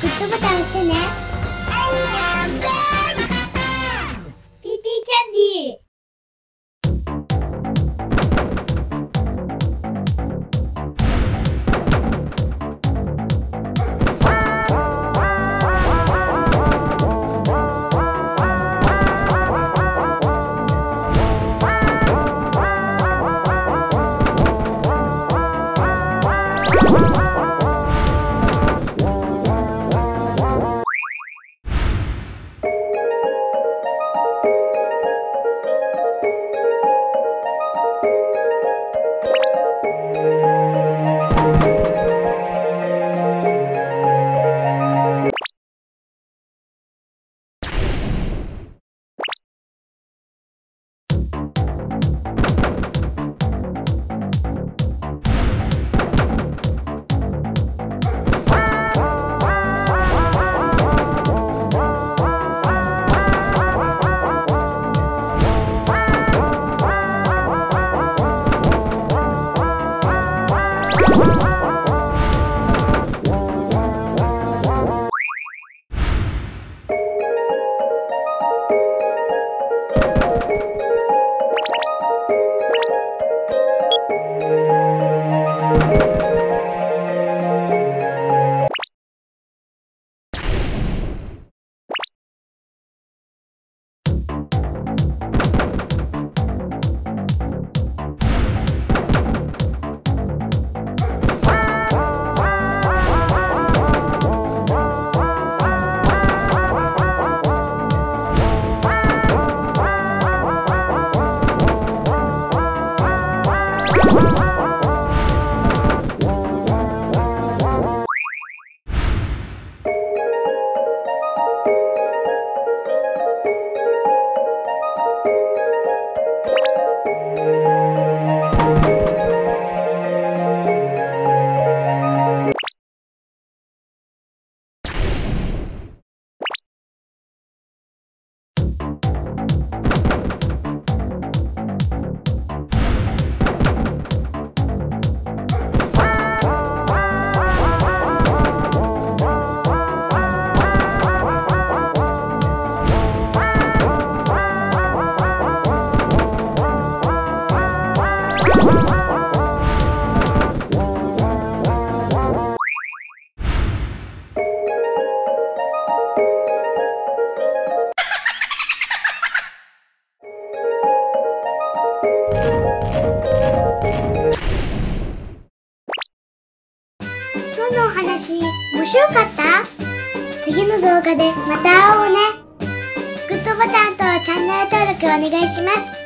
グッドボタン押してね。ピーピーキャンディー。今日のお話面白かった？次の動画でまた会おうね。グッドボタンとチャンネル登録お願いします。